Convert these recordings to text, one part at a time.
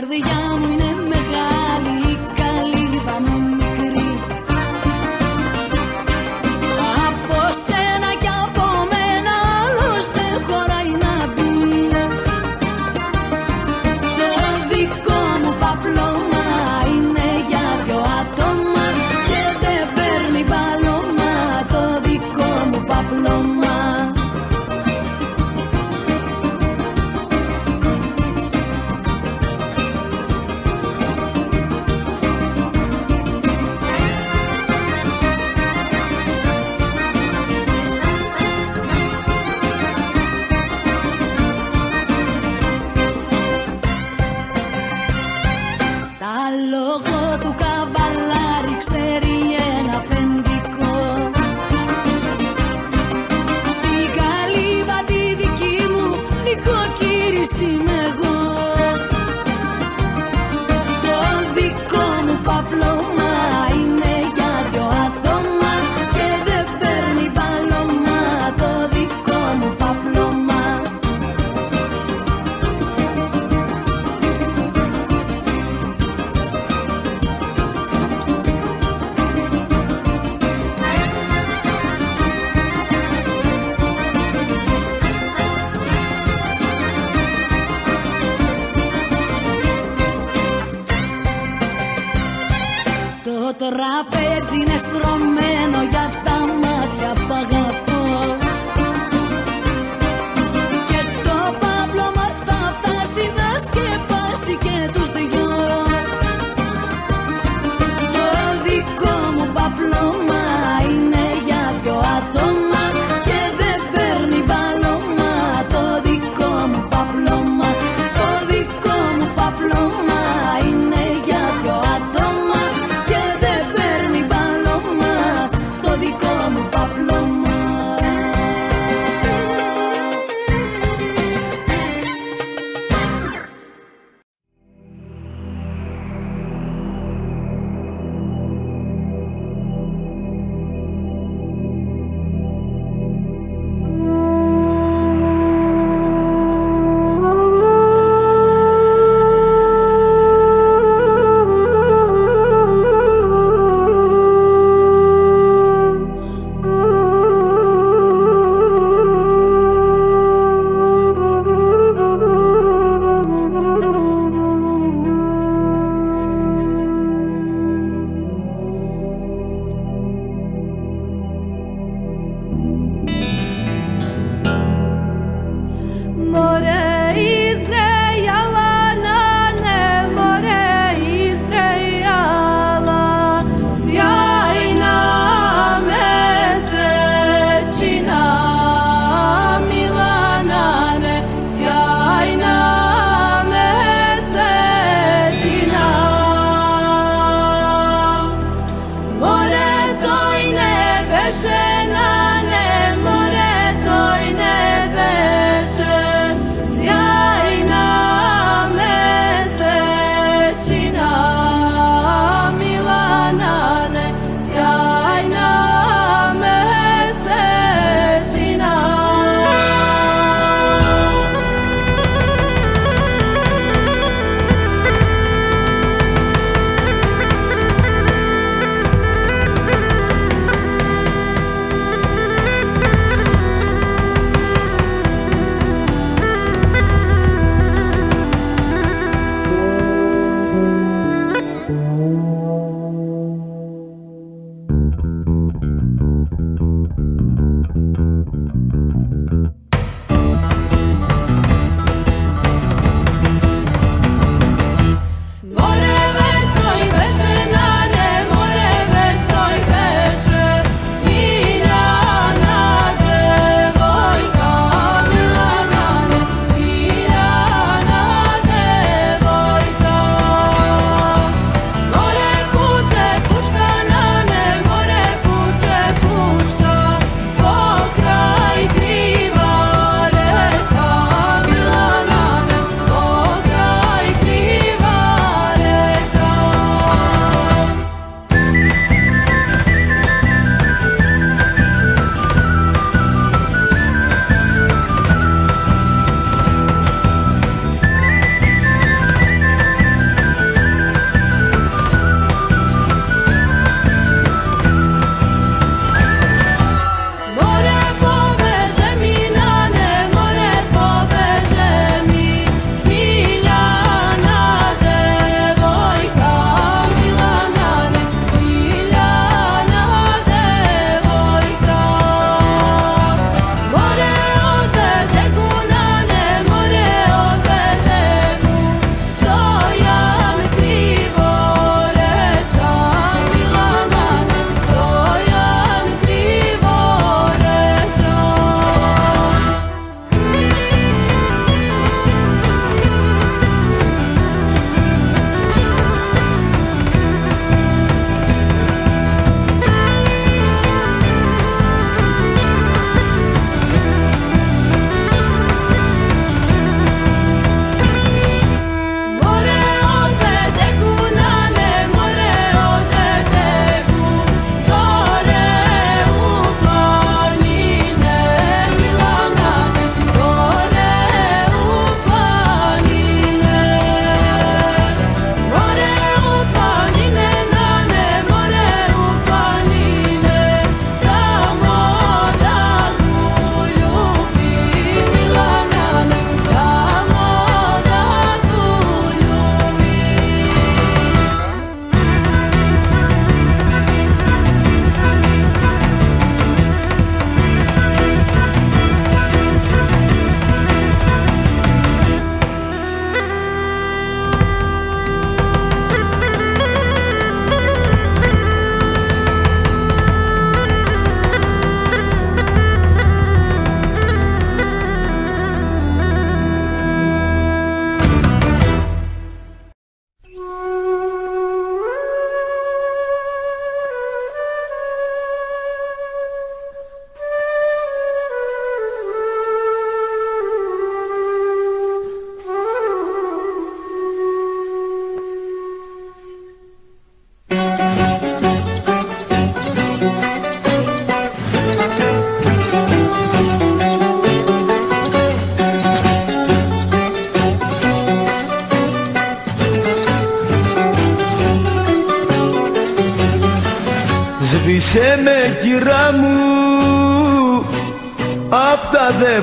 καρδιά τραπέζι είναι στρωμένο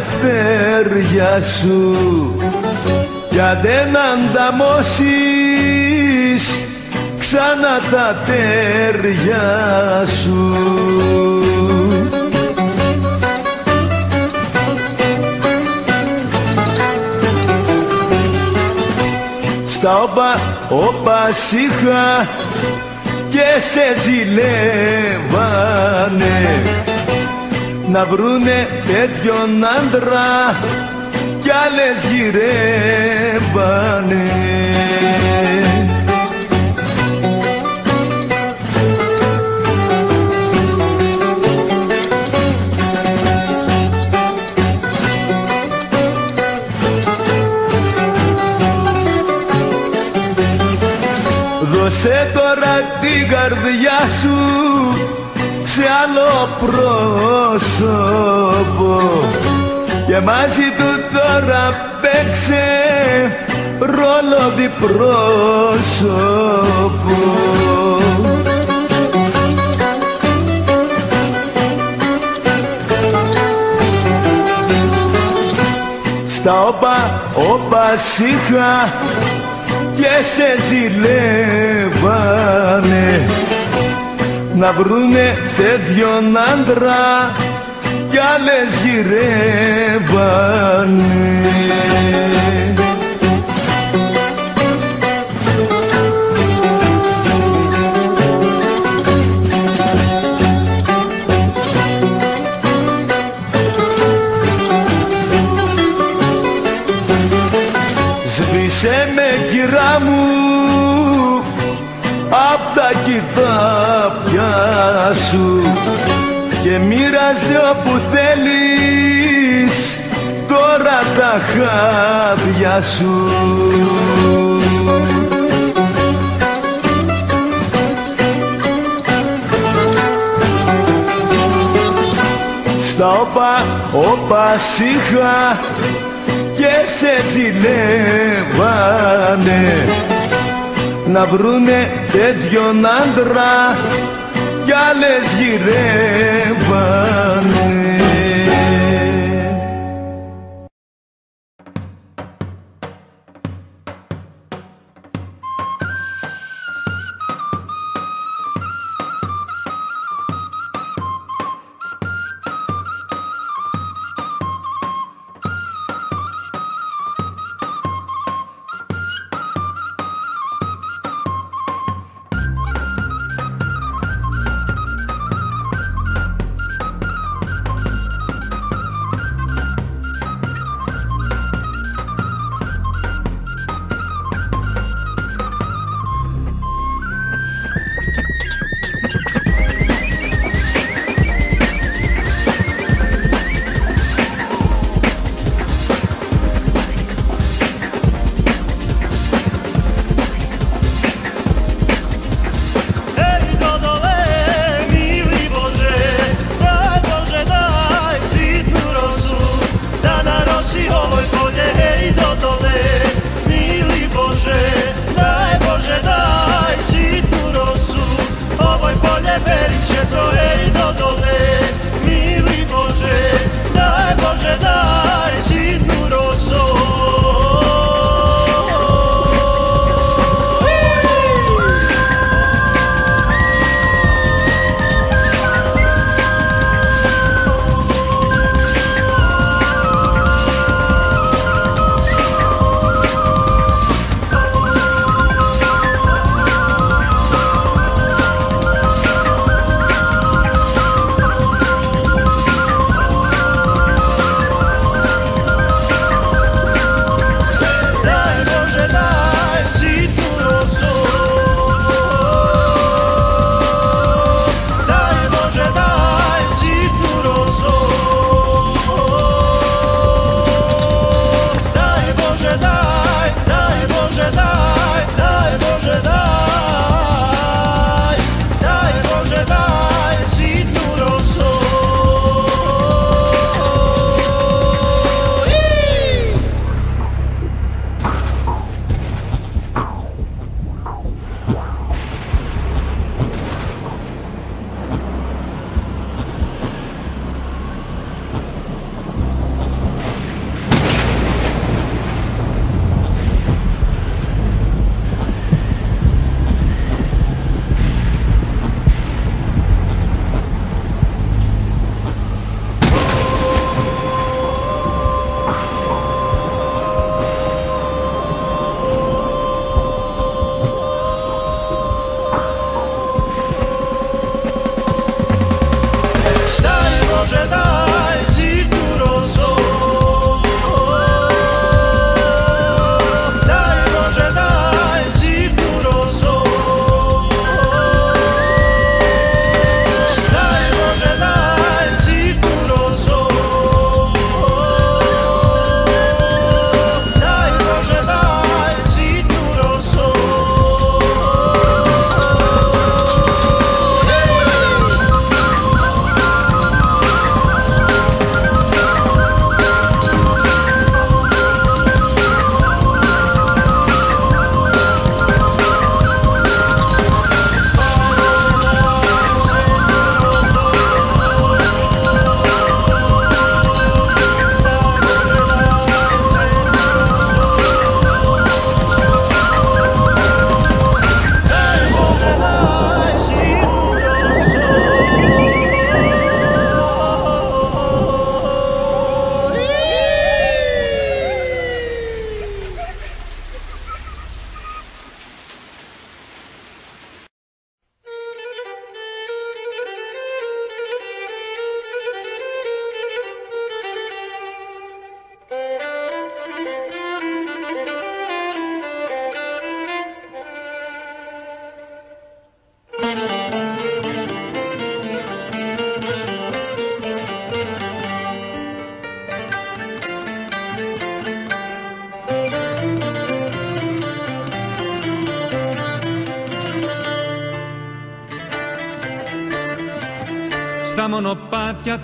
τα δευτέρια σου. Κι αν δεν ανταμώσεις ξανά τα τέρια σου. Στα όπα, όπα σίχα και σε ζηλεύανε να βρουνε τέτοιον άντρα κι άλλες γυρεύανε. Δώσε τώρα την καρδιά σου σε άλλο πρόσωπο. Και μαζί του τώρα παίξε ρόλο διπρόσωπο. Στα όπα, όπα σίχα και σε ζηλεύανε να βρουνε τέτοιον άντρα κι άλλες γυρεύανε μοίραζε όπου θέλεις τώρα τα χάδια σου. Στα όπα, όπα σίχα και σε ζηλεύανε. Να βρουνε τέτοιον άντρα κι άλλες γυρεύανε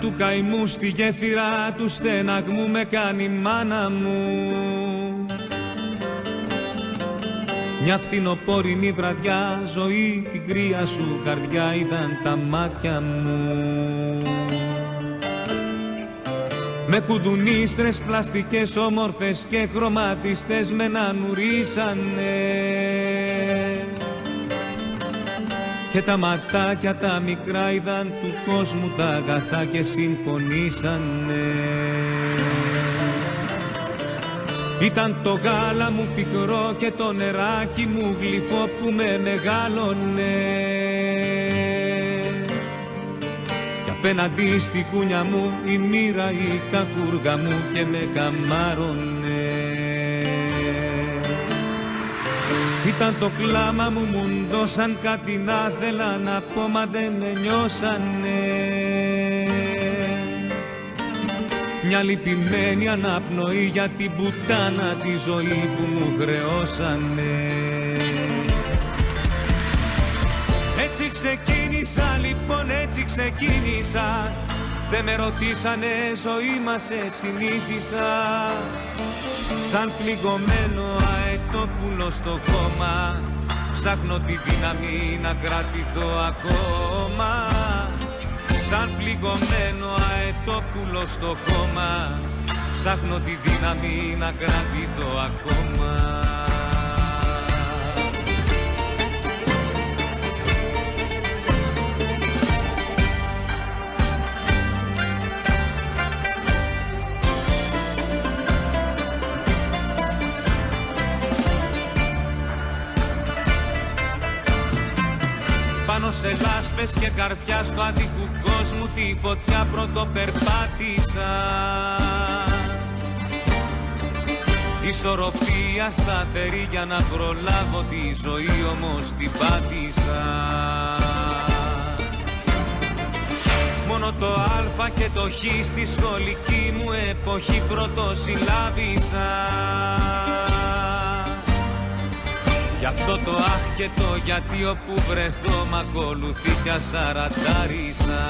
του καημού στη γέφυρα του στεναγμού με κάνει μάνα μου. Μια φθινοπόρινη βραδιά ζωή την κρύα σου καρδιά είδαν τα μάτια μου. Με κουδουνίστρες πλαστικές όμορφες και χρωματιστές με να νουρίσανε και τα ματάκια τα μικρά είδαν του κόσμου τα αγαθά και συμφωνήσανε. Ήταν το γάλα μου πικρό και το νεράκι μου γλυφό που με μεγάλωνε Κι απέναντι στη κούνια μου η μοίρα η κακούργα μου και με καμάρωνε Ήταν το κλάμα μου μουντό σαν κάτι να θέλα να πω μα δεν με νιώσανε. Μια λυπημένη αναπνοή για την πουτάνα τη ζωή που μου χρεώσανε. Έτσι ξεκίνησα λοιπόν έτσι ξεκίνησα. Δεν με ρωτήσανε ζωή μας σε συνήθισα. Σαν πληγωμένο το πουλο στο κόμμα Ψάχνω τη δύναμη να κρατηθώ ακόμα. Σαν πληγωμένο αετόπουλο στο κόμμα Ψάχνω τη δύναμη να κρατηθώ ακόμα σε λάσπες και καρδιά στο άδικου κόσμου τη φωτιά πρωτοπερπάτησα. Ισορροπία σταθερή για να προλάβω τη ζωή όμως την πάτησα. Μόνο το α και το χ στη σχολική μου εποχή πρωτοσυλλάβησα Γι' αυτό το αχ και το γιατί όπου βρεθώ μ' ακολουθεί κι ασαρατάρισα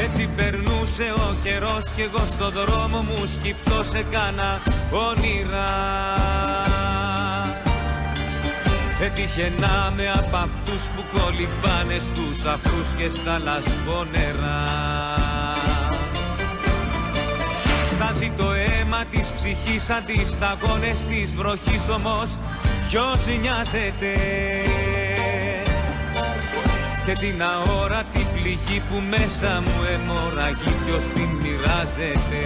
Έτσι περνούσε ο καιρός κι εγώ στο δρόμο μου σκυφτό σε κάνα όνειρα. Έτυχε να με απ' αυτούς που κολυμπάνε στους αφρούς και στα λασπόνερα Στάζει το αίμα της ψυχής αντισταγόνες της βροχής όμως ποιος νοιάζεται; Και την αόρατη πληγή που μέσα μου αιμορραγεί ποιος την μοιράζεται;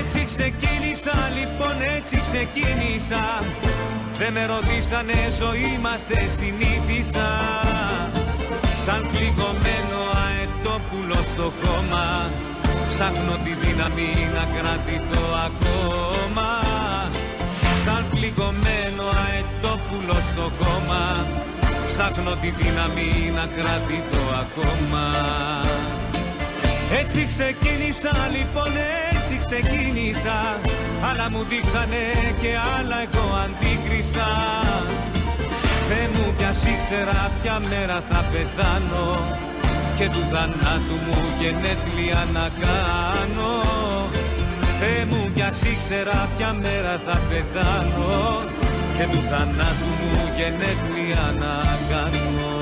Έτσι ξεκίνησα λοιπόν έτσι ξεκίνησα. Δεν με ρωτήσανε ζωή μας σε συνήθισα Σαν πληγωμένο αετόπουλο στο χώμα. Ψάχνω τη δύναμη να κρατητώ ακόμα. Σαν πληγωμένο αετόπουλο στο κόμμα Ψάχνω τη δύναμη να κρατητώ ακόμα. Έτσι ξεκίνησα λοιπόν, έτσι ξεκίνησα. Άλλα μου δείξανε και άλλα εγώ αντίκρισα. Θε μου κι ας ήξερα ποια μέρα θα πεθάνω Και του θανάτου μου γενέθλια να κάνω. Θε μου κι ας ήξερα ποια μέρα θα πεθάνω Και του θανάτου μου γενέθλια να κάνω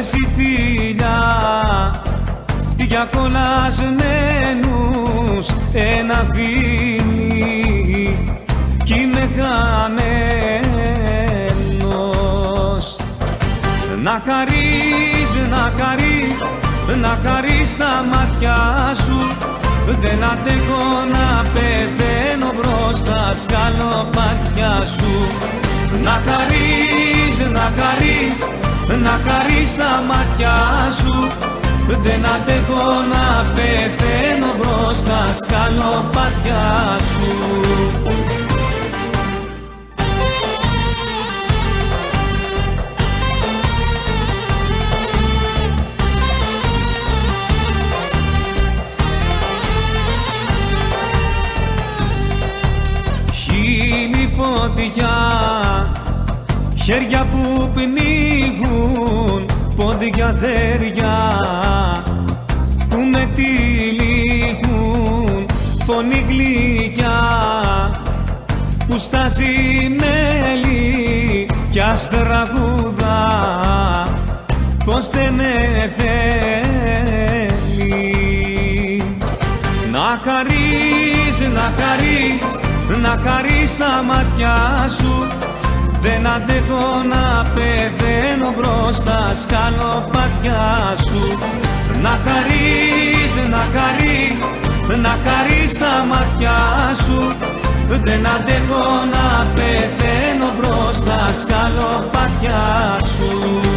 με σιτήλια για κολλασμένους ένα φίλι κι είναι χαμένος. Να χαρείς, να χαρείς, να χαρείς τα μάτια σου δεν αντέχω να πεθαίνω μπροστά σκαλοπάτια σου. Να χαρείς, να χαρείς, να χαρείς τα μάτια σου. Δεν αντέχω να πεθαίνω μπροστά σκαλοπάτια σου. Φωτιά χέρια που πνίγουν πόδια θέρια που με τυλίγουν. Φωνή γλυκιά που στάζει μέλη κι αστραγούδα πως δεν με θέλει. Να χαρείς, να χαρείς να χαρείς τα μάτια σου δεν αντέχω να πεθαίνω μπροστά σκαλοπάτια σου. Να χαρείς, να χαρείς, να χαρείς τα μάτια σου. Δεν αντέχω να πεθαίνω μπροστά σκαλοπάτια σου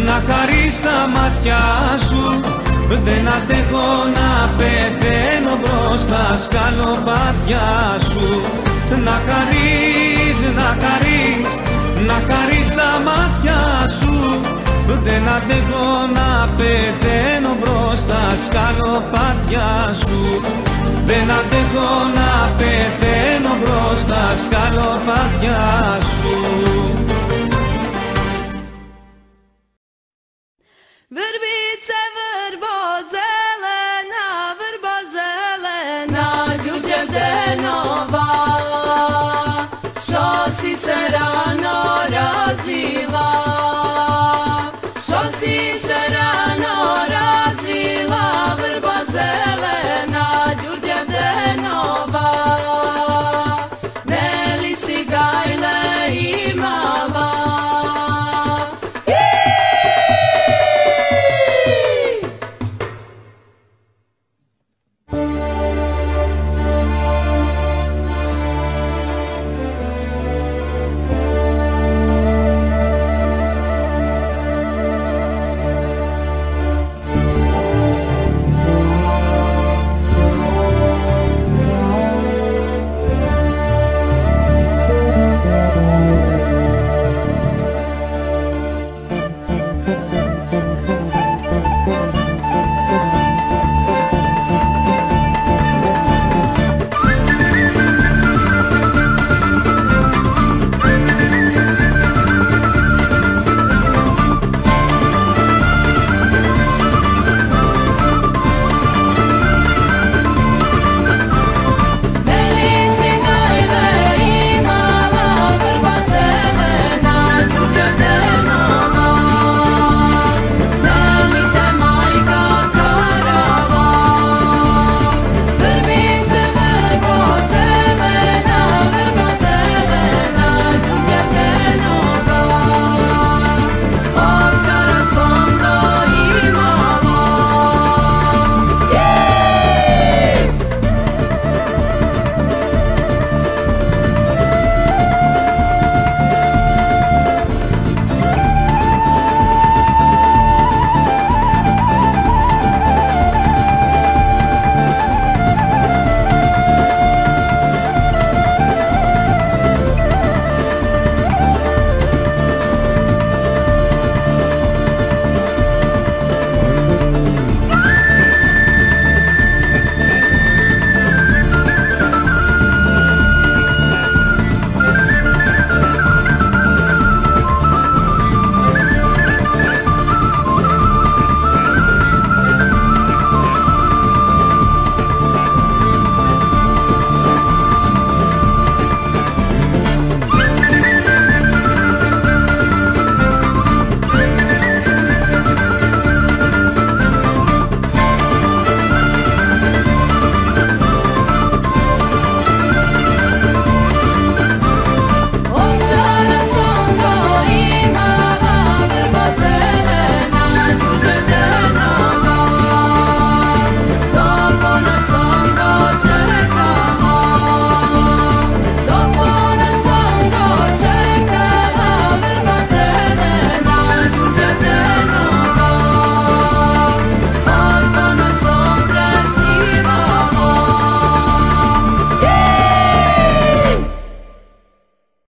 να χαρείς τα μάτια σου δεν αντέχω να πεθαίνω μπροστά σκαλοπάτια σου. Να χαρείς, να χαρείς, να χαρείς τα μάτια σου. Δεν αντέχω να πεθαίνω μπροστά σκαλοπάτια σου. Δεν αντέχω να πεθαίνω μπροστά σκαλοπάτια σου